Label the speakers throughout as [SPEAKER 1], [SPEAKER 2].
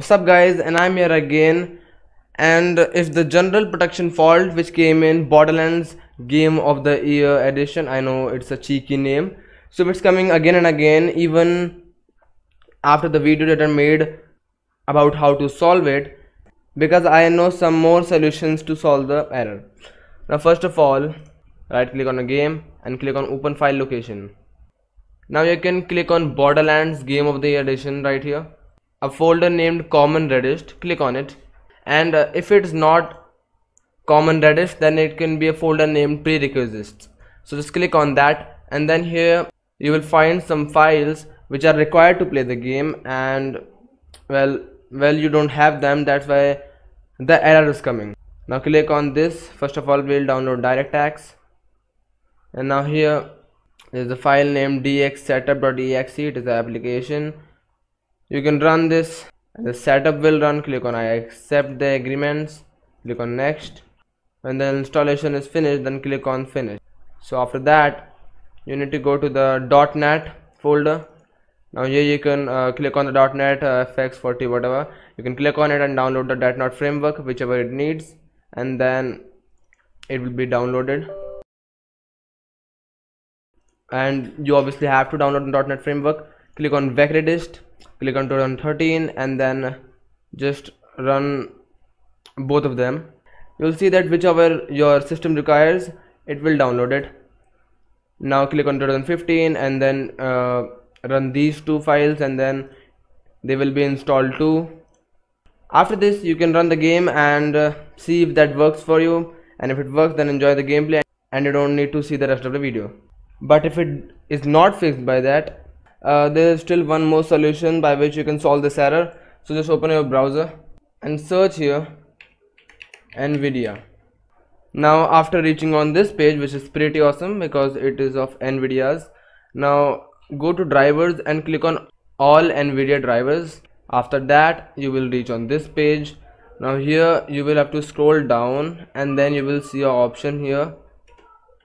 [SPEAKER 1] What's up guys? And I'm here again. And if the general protection fault which came in Borderlands game of the year edition I know it's a cheeky name. So it's coming again and again even after the video that I made about how to solve it because I know some more solutions to solve the error. Now first of all right click on a game and click on open file location. Now you can click on Borderlands game of the year edition right here a folder named common redist click on it. And uh, if it's not common redist then it can be a folder named prerequisites. So just click on that and then here you will find some files which are required to play the game and well well you don't have them that's why the error is coming. Now click on this. First of all we'll download DirectX and now here is a file named dxsetup.exe it is the application you can run this. The setup will run click on I accept the agreements click on next. When the installation is finished then click on finish. So after that you need to go to the .NET folder. Now here you can uh, click on the .NET uh, FX40 whatever. You can click on it and download the .NET framework whichever it needs and then it will be downloaded. And you obviously have to download the .NET framework click on vecredist click on 2013 and then just run both of them. You'll see that whichever your system requires it will download it. Now click on 2015 and then uh, run these two files and then they will be installed too. After this you can run the game and uh, see if that works for you. And if it works then enjoy the gameplay and you don't need to see the rest of the video. But if it is not fixed by that uh, there is still one more solution by which you can solve this error. So just open your browser and search here nvidia. Now after reaching on this page which is pretty awesome because it is of nvidia's now go to drivers and click on all nvidia drivers. After that you will reach on this page. Now here you will have to scroll down and then you will see your option here.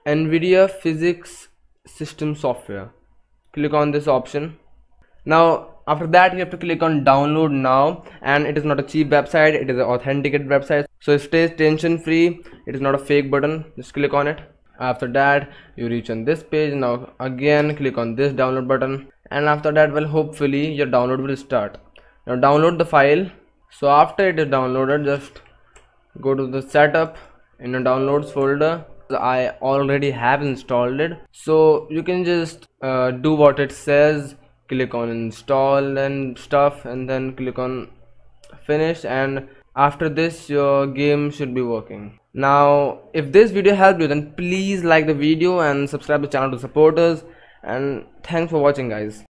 [SPEAKER 1] Nvidia PhysX system software click on this option. Now after that you have to click on download now and it is not a cheap website it is an authenticated website. So it stays tension free it is not a fake button just click on it. After that you reach on this page now again click on this download button and after that well hopefully your download will start. Now download the file. So after it is downloaded just go to the setup in the downloads folder I already have installed it. So you can just uh, do what it says. Click on install and stuff and then click on finish. And after this your game should be working. Now if this video helped you then please like the video and subscribe the channel to support us. And thanks for watching guys